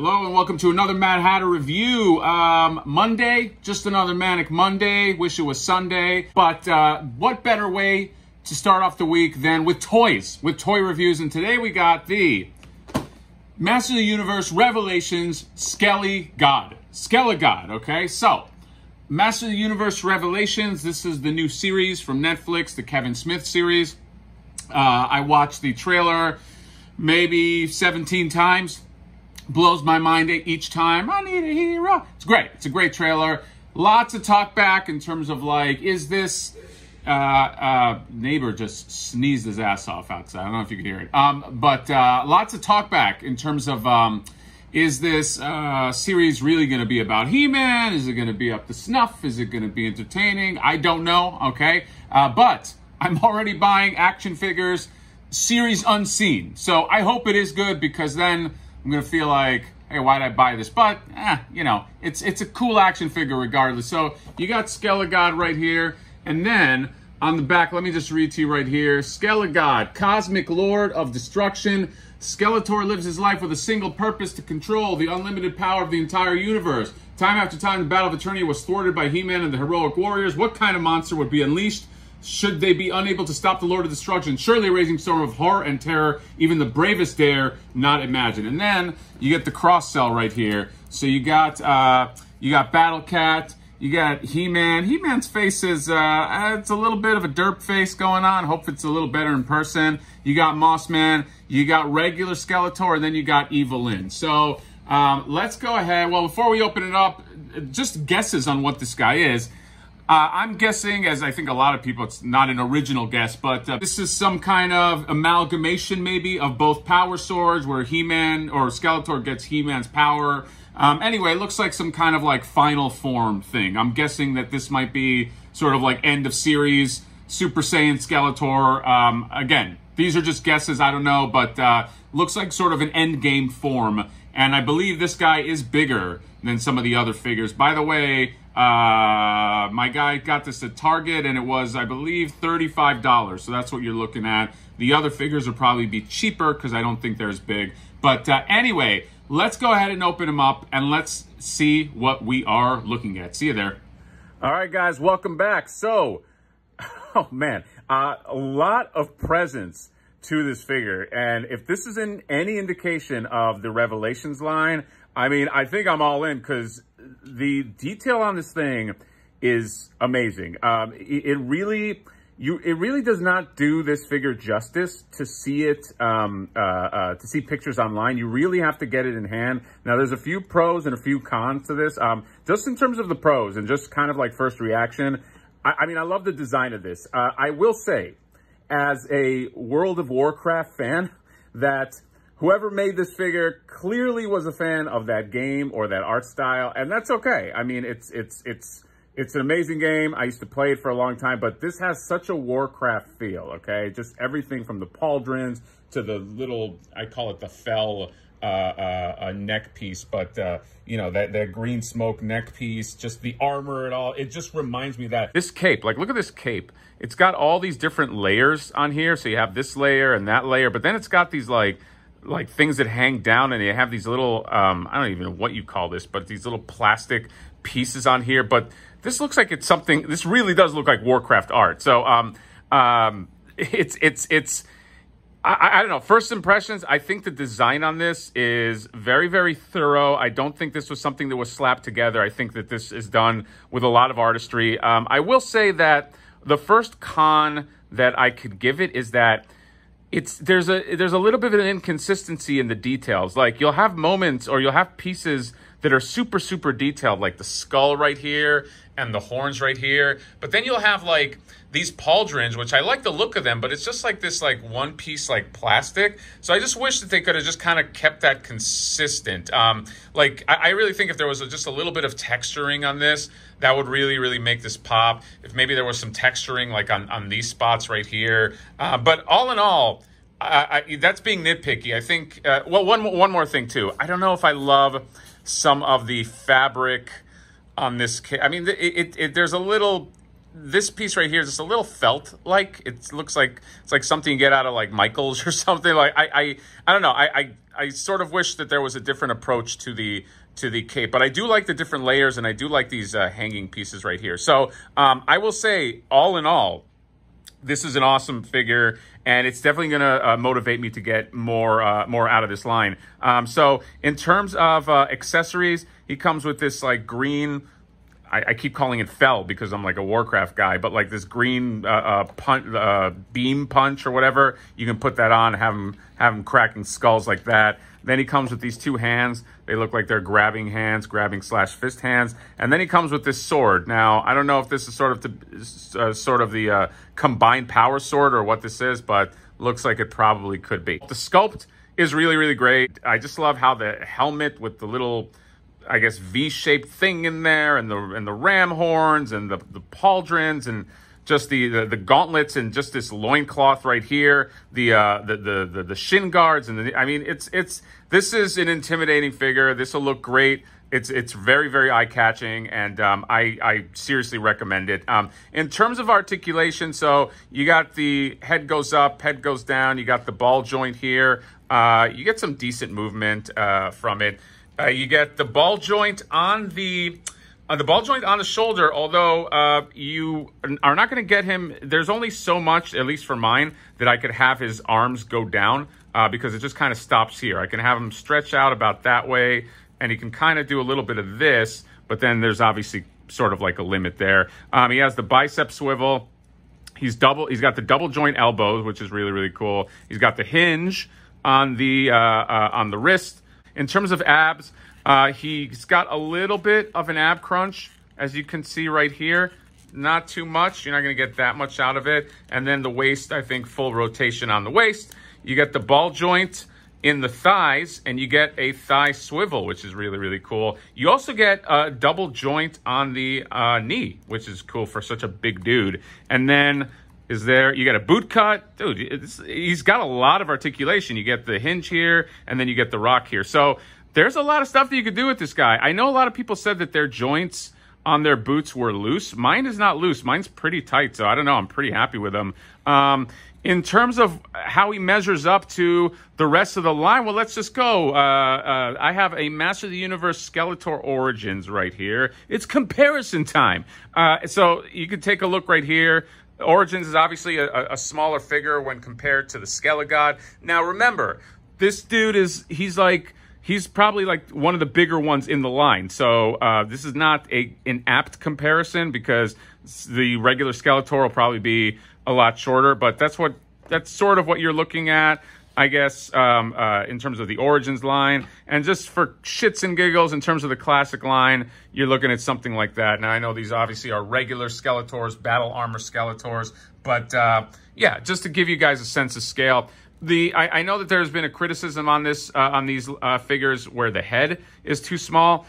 Hello and welcome to another Mad Hatter review. Um, Monday, just another manic Monday. Wish it was Sunday, but uh, what better way to start off the week than with toys, with toy reviews? And today we got the Master of the Universe Revelations Skelly God, Skella God. Okay, so Master of the Universe Revelations. This is the new series from Netflix, the Kevin Smith series. Uh, I watched the trailer maybe 17 times blows my mind each time. I need a hero. It's great. It's a great trailer. Lots of talk back in terms of like, is this uh, uh, neighbor just sneezed his ass off outside. I don't know if you can hear it. Um, but uh, lots of talk back in terms of um, is this uh, series really going to be about He-Man? Is it going to be up to snuff? Is it going to be entertaining? I don't know. Okay, uh, but I'm already buying action figures, series unseen. So I hope it is good because then I'm gonna feel like, hey, why did I buy this? But, eh, you know, it's it's a cool action figure regardless. So you got Skelegod right here, and then on the back, let me just read to you right here. Skelegod, Cosmic Lord of Destruction. Skeletor lives his life with a single purpose to control the unlimited power of the entire universe. Time after time, the Battle of Eternia was thwarted by He-Man and the heroic warriors. What kind of monster would be unleashed should they be unable to stop the Lord of Destruction, surely a raising storm of horror and terror, even the bravest dare not imagine. And then you get the cross sell right here. So you got uh, you got Battle Cat, you got He-Man. He-Man's face is uh, it's a little bit of a derp face going on. Hope it's a little better in person. You got Mossman, you got regular Skeletor, and then you got Evil-Lyn. So um, let's go ahead. Well, before we open it up, just guesses on what this guy is. Uh, I'm guessing, as I think a lot of people, it's not an original guess, but uh, this is some kind of amalgamation maybe of both power swords where He-Man or Skeletor gets He-Man's power. Um, anyway, it looks like some kind of like final form thing. I'm guessing that this might be sort of like end of series Super Saiyan Skeletor. Um, again, these are just guesses. I don't know, but uh, looks like sort of an end game form. And I believe this guy is bigger than some of the other figures. By the way, uh, my guy got this at Target and it was, I believe, $35. So that's what you're looking at. The other figures will probably be cheaper because I don't think they're as big. But uh, anyway, let's go ahead and open them up and let's see what we are looking at. See you there. All right, guys, welcome back. So, oh man, uh, a lot of presence to this figure. And if this is in any indication of the Revelations line, I mean, I think I'm all in because the detail on this thing is amazing. Um, it, it, really, you, it really does not do this figure justice to see it, um, uh, uh, to see pictures online. You really have to get it in hand. Now, there's a few pros and a few cons to this. Um, just in terms of the pros and just kind of like first reaction, I, I mean, I love the design of this. Uh, I will say, as a World of Warcraft fan, that whoever made this figure clearly was a fan of that game or that art style, and that's okay. I mean, it's it's it's it's an amazing game. I used to play it for a long time, but this has such a Warcraft feel, okay? Just everything from the pauldrons to the little, I call it the fel uh, uh, neck piece, but, uh, you know, that, that green smoke neck piece, just the armor and all, it just reminds me that. This cape, like, look at this cape. It's got all these different layers on here. So you have this layer and that layer, but then it's got these, like, like things that hang down and they have these little, um, I don't even know what you call this, but these little plastic pieces on here. But this looks like it's something, this really does look like Warcraft art. So, um, um, it's, it's, it's, I, I, don't know. First impressions, I think the design on this is very, very thorough. I don't think this was something that was slapped together. I think that this is done with a lot of artistry. Um, I will say that the first con that I could give it is that it's there's a there's a little bit of an inconsistency in the details. Like you'll have moments or you'll have pieces that are super super detailed, like the skull right here and the horns right here. But then you'll have like these pauldrons, which I like the look of them, but it's just like this like one piece like plastic. So I just wish that they could have just kind of kept that consistent. Um, like I, I really think if there was a, just a little bit of texturing on this, that would really really make this pop. If maybe there was some texturing like on on these spots right here. Uh, but all in all. I, I, that's being nitpicky. I think. Uh, well, one one more thing too. I don't know if I love some of the fabric on this. I mean, it, it, it, there's a little this piece right here is just a little felt like it looks like it's like something you get out of like Michaels or something like I I, I don't know I, I I sort of wish that there was a different approach to the to the cape but I do like the different layers and I do like these uh, hanging pieces right here so um, I will say all in all this is an awesome figure and it's definitely going to uh, motivate me to get more uh, more out of this line. Um, so in terms of uh, accessories he comes with this like green I, I, keep calling it fel because I'm like a Warcraft guy, but like this green uh, uh, punch, uh, beam punch or whatever, you can put that on, have him have him cracking skulls like that. Then he comes with these two hands. They look like they're grabbing hands, grabbing slash fist hands. And then he comes with this sword. Now I don't know if this is sort of the, uh, sort of the uh, combined power sword or what this is, but looks like it probably could be. The sculpt is really really great. I just love how the helmet with the little I guess V-shaped thing in there, and the and the ram horns and the the pauldrons and just the, the, the gauntlets and just this loincloth right here, the, uh, the, the, the, the shin guards. And the, I mean, it's, it's, this is an intimidating figure. This will look great. It's, it's very, very eye catching. And, um, I, I seriously recommend it. Um, in terms of articulation, so you got the head goes up, head goes down. You got the ball joint here. Uh, you get some decent movement, uh, from it. Uh, you get the ball joint on the uh, the ball joint on the shoulder, although uh, you are not going to get him, there's only so much, at least for mine, that I could have his arms go down uh, because it just kind of stops here. I can have him stretch out about that way, and he can kind of do a little bit of this, but then there's obviously sort of like a limit there. Um, he has the bicep swivel. He's double. He's got the double joint elbows, which is really really cool. He's got the hinge on the uh, uh, on the wrist. In terms of abs, uh, he's got a little bit of an ab crunch, as you can see right here. Not too much. You're not going to get that much out of it. And then the waist, I think full rotation on the waist. You get the ball joint in the thighs and you get a thigh swivel, which is really, really cool. You also get a double joint on the uh, knee, which is cool for such a big dude. And then is there. You got a boot cut. Dude, he's got a lot of articulation. You get the hinge here, and then you get the rock here. So there's a lot of stuff that you could do with this guy. I know a lot of people said that their joints on their boots were loose. Mine is not loose. Mine's pretty tight, so I don't know. I'm pretty happy with him. Um, in terms of how he measures up to the rest of the line, well, let's just go. Uh, uh, I have a Master of the Universe Skeletor Origins right here. It's comparison time. Uh, so you can take a look right here. Origins is obviously a, a smaller figure when compared to the Skelegod. Now, remember, this dude is, he's like, he's probably like one of the bigger ones in the line. So uh, this is not a an apt comparison because the regular Skeletor will probably be a lot shorter, but that's what that's sort of what you're looking at. I guess, um, uh, in terms of the Origins line. And just for shits and giggles, in terms of the classic line, you're looking at something like that. Now, I know these obviously are regular Skeletors, battle armor Skeletors, but uh, yeah, just to give you guys a sense of scale. The I, I know that there's been a criticism on this uh, on these uh, figures where the head is too small.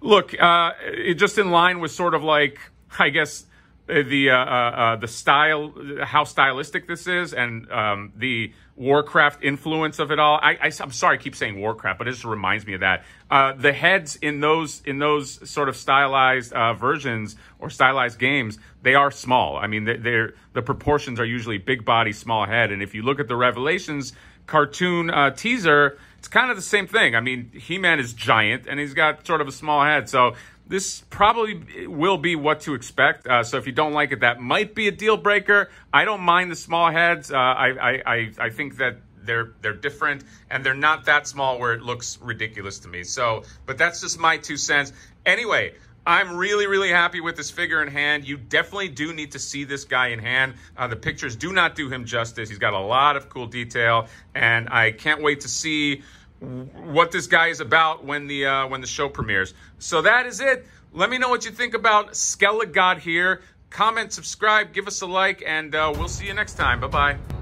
Look, uh, it just in line with sort of like I guess the uh, uh, uh, the style, how stylistic this is, and um, the Warcraft influence of it all. I, I, am sorry, I keep saying Warcraft, but it just reminds me of that. Uh, the heads in those in those sort of stylized uh, versions or stylized games, they are small. I mean, they're, the proportions are usually big body, small head. And if you look at the Revelations cartoon uh, teaser, it's kind of the same thing. I mean, He-Man is giant and he's got sort of a small head, so this probably will be what to expect. Uh, so if you don't like it, that might be a deal breaker. I don't mind the small heads. Uh, I, I, I think that they're they're different and they're not that small where it looks ridiculous to me. So, but that's just my two cents. Anyway, I'm really, really happy with this figure in hand. You definitely do need to see this guy in hand. Uh, the pictures do not do him justice. He's got a lot of cool detail, and I can't wait to see what this guy is about when the uh, when the show premieres. So that is it. Let me know what you think about Skelegod here. Comment, subscribe, give us a like, and uh, we'll see you next time. Bye-bye.